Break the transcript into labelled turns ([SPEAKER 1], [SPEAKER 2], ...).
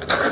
[SPEAKER 1] you